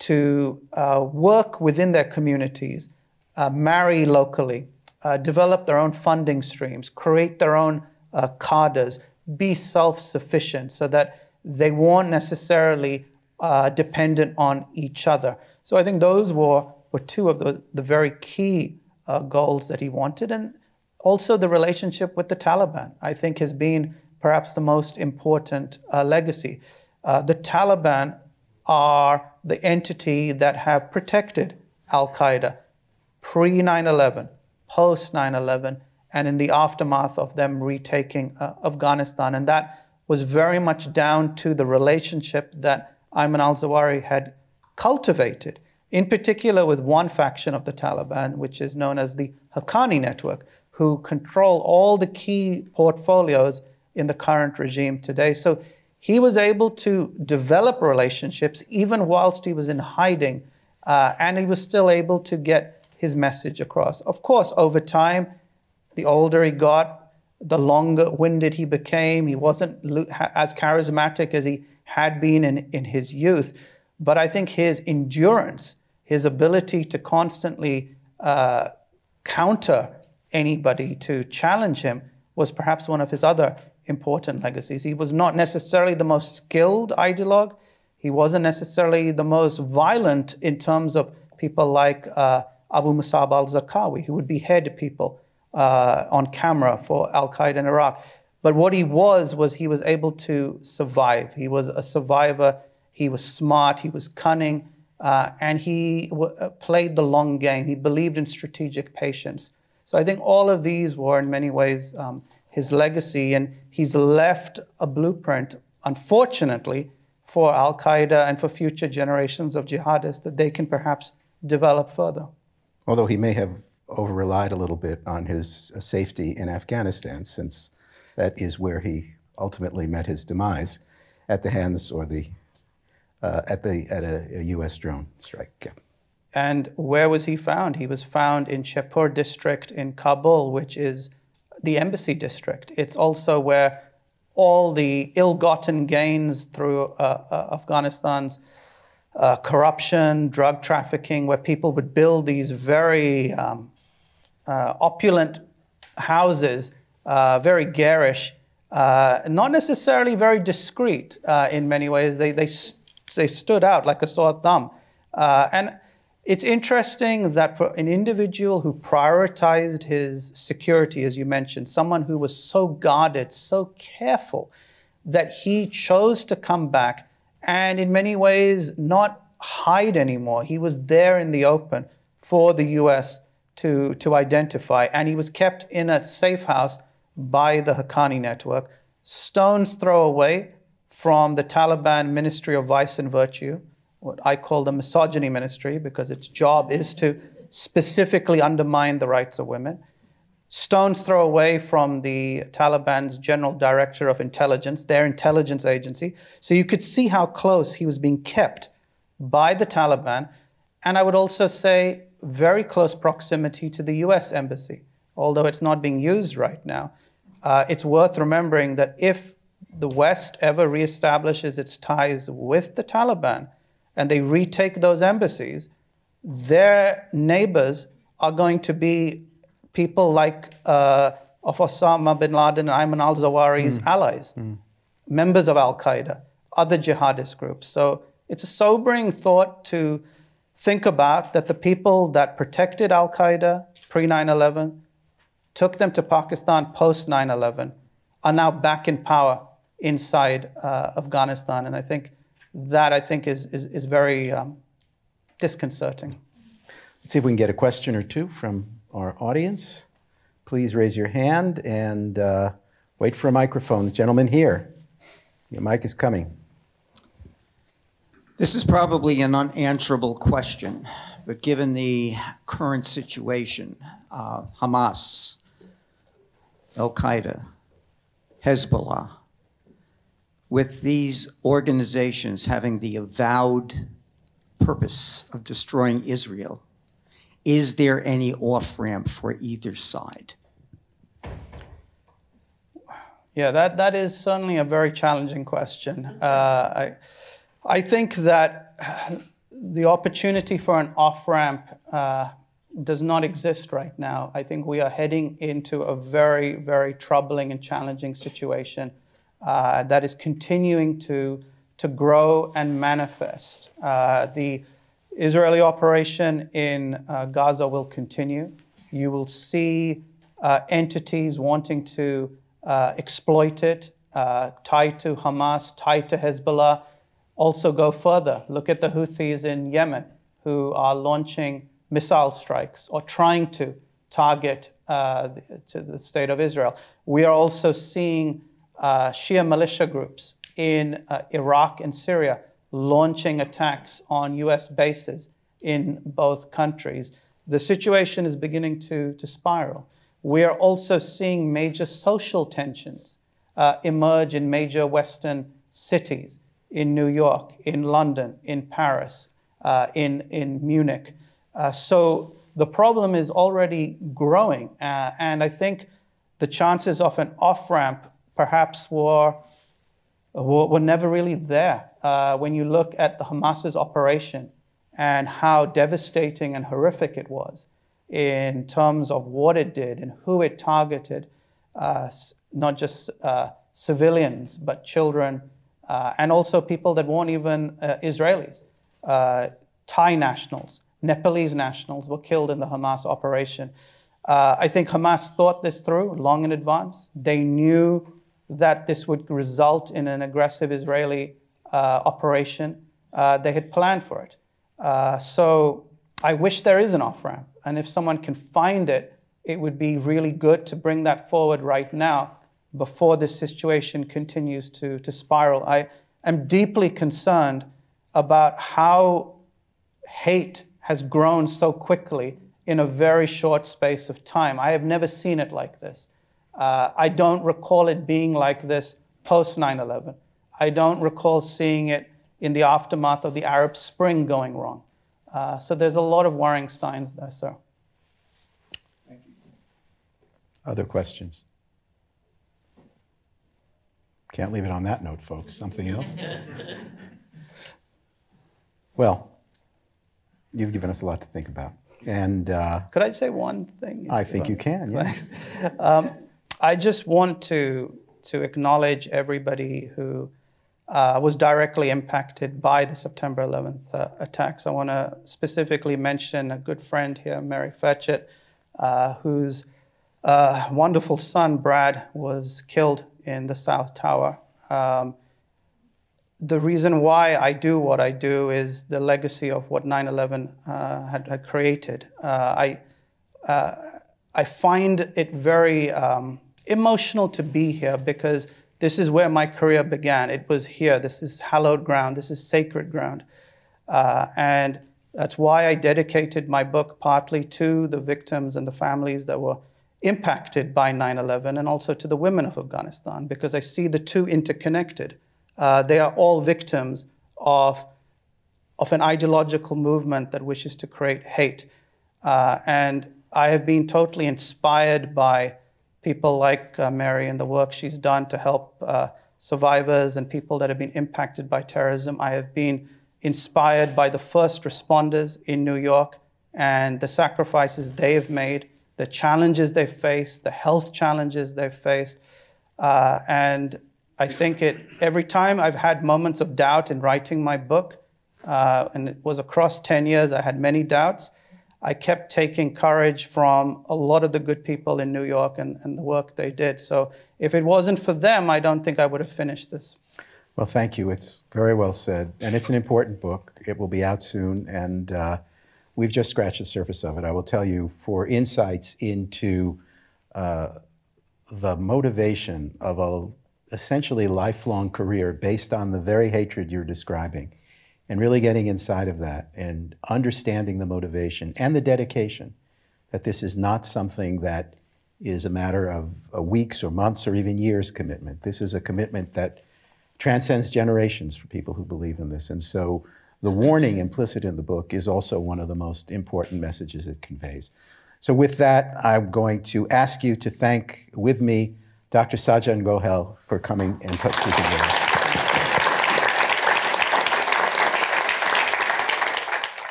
to uh, work within their communities, uh, marry locally, uh, develop their own funding streams, create their own uh, be self sufficient so that they weren't necessarily uh, dependent on each other. So I think those were, were two of the, the very key uh, goals that he wanted. And also the relationship with the Taliban, I think, has been perhaps the most important uh, legacy. The Taliban are the entity that have protected Al Qaeda pre 9 11, post 9 11, and in the aftermath of them retaking uh, Afghanistan. And that was very much down to the relationship that Ayman al Zawahiri had cultivated, in particular with one faction of the Taliban, which is known as the Haqqani Network, who control all the key portfolios in the current regime today. So he was able to develop relationships even whilst he was in hiding, uh, and he was still able to get his message across. Of course, over time, the older he got, the longer winded he became. He wasn't as charismatic as he had been in, in his youth. But I think his endurance, his ability to constantly uh, counter anybody, to challenge him, was perhaps one of his other important legacies. He was not necessarily the most skilled ideologue. He wasn't necessarily the most violent in terms of people like uh, Abu Musab al Zarqawi, who would behead people uh, on camera for Al Qaeda in Iraq. But what he was, was he was able to survive. He was a survivor. He was smart. He was cunning. Uh, and he w- uh, played the long game. He believed in strategic patience. So I think all of these were, in many ways, um, his legacy. And he's left a blueprint, unfortunately, for Al Qaeda and for future generations of jihadists that they can perhaps develop further. Although he may have over relied a little bit on his safety in Afghanistan, since that is where he ultimately met his demise at the hands or the uh, at the at a, a, U.S. drone strike. Yeah. And where was he found? He was found in Sherpur district in Kabul, which is the embassy district. It's also where all the ill-gotten gains through uh, uh, Afghanistan's uh, corruption, drug trafficking, where people would build these very um, uh, opulent houses, uh, very garish, uh, not necessarily very discreet uh, in many ways. They, they, they stood out like a sore thumb. And it's interesting that for an individual who prioritized his security, as you mentioned, someone who was so guarded, so careful, that he chose to come back and in many ways not hide anymore. He was there in the open for the US to, to identify, and he was kept in a safe house by the Haqqani network. Stone's throw away from the Taliban Ministry of Vice and Virtue, what I call the misogyny ministry, because its job is to specifically undermine the rights of women. Stone's throw away from the Taliban's general director of intelligence, their intelligence agency. So you could see how close he was being kept by the Taliban. And I would also say very close proximity to the US embassy, although it's not being used right now. Uh, it's worth remembering that if the West ever reestablishes its ties with the Taliban, and they retake those embassies, their neighbors are going to be people like uh, of Osama bin Laden and Ayman al Zawahiri's mm. allies, mm. members of Al Qaeda, other jihadist groups. So it's a sobering thought to think about that the people that protected Al Qaeda pre 9 11, took them to Pakistan post 9 11, are now back in power inside uh, Afghanistan. And I think that I think is, is, is very um, disconcerting. Let's see if we can get a question or two from our audience. Please raise your hand and uh, wait for a microphone. The gentleman here, your mic is coming. This is probably an unanswerable question, but given the current situation, uh, Hamas, Al Qaeda, Hezbollah, with these organizations having the avowed purpose of destroying Israel, is there any off ramp for either side? Yeah, that, that is certainly a very challenging question. Uh, I, I think that the opportunity for an off ramp uh, does not exist right now. I think we are heading into a very, very troubling and challenging situation uh, that is continuing to, to grow and manifest. Uh, the Israeli operation in uh, Gaza will continue. You will see uh, entities wanting to exploit it, tied to Hamas, tied to Hezbollah, also go further. Look at the Houthis in Yemen who are launching missile strikes or trying to target uh, to the state of Israel. We are also seeing uh, Shia militia groups in uh, Iraq and Syria launching attacks on US bases in both countries. The situation is beginning to, to spiral. We are also seeing major social tensions uh, emerge in major Western cities, in New York, in London, in Paris, uh, in, in Munich. Uh, so the problem is already growing, uh, and I think the chances of an off ramp perhaps were, were, never really there. Uh, when you look at the Hamas's operation and how devastating and horrific it was in terms of what it did and who it targeted, uh, not just uh, civilians, but children, uh, and also people that weren't even uh, Israelis. Uh, Thai nationals, Nepalese nationals were killed in the Hamas operation. I think Hamas thought this through long in advance. They knew that this would result in an aggressive Israeli uh, operation. Uh, they had planned for it. Uh, so I wish there is an off ramp. And if someone can find it, it would be really good to bring that forward right now before this situation continues to, to spiral. I am deeply concerned about how hate has grown so quickly in a very short space of time. I have never seen it like this. Uh, I don't recall it being like this post 9 11. I don't recall seeing it in the aftermath of the Arab Spring going wrong. Uh, so there's a lot of worrying signs there, sir. Thank you. Other questions? Can't leave it on that note, folks. Something else? well, you've given us a lot to think about. And uh, could I say one thing? I think you can. Yes. um, I just want to to acknowledge everybody who uh, was directly impacted by the September 11th uh, attacks. I want to specifically mention a good friend here, Mary Fetchet, uh, whose uh, wonderful son, Brad, was killed in the South Tower. Um, the reason why I do what I do is the legacy of what 9 11 uh, had, had, created. Uh, I, I find it very um, emotional to be here because this is where my career began. It was here. This is hallowed ground. This is sacred ground. Uh, and that's why I dedicated my book partly to the victims and the families that were impacted by 9 11 and also to the women of Afghanistan because I see the two interconnected. Uh, they are all victims of, of an ideological movement that wishes to create hate. Uh, and I have been totally inspired by people like uh, Mary and the work she's done to help uh, survivors and people that have been impacted by terrorism. I have been inspired by the first responders in New York and the sacrifices they have made, the challenges they faced, the health challenges they've faced. Uh, and I think it every time I've had moments of doubt in writing my book, uh, and it was across 10 years, I had many doubts. I kept taking courage from a lot of the good people in New York and, and the work they did. So if it wasn't for them, I don't think I would have finished this. Well, thank you. It's very well said. And it's an important book. It will be out soon. And uh, we've just scratched the surface of it. I will tell you for insights into uh, the motivation of a essentially lifelong career based on the very hatred you're describing and really getting inside of that and understanding the motivation and the dedication that this is not something that is a matter of a weeks or months or even years commitment. This is a commitment that transcends generations for people who believe in this. And so the warning implicit in the book is also one of the most important messages it conveys. So with that, I'm going to ask you to thank with me Dr. Sajjan Gohel for coming and speaking with us.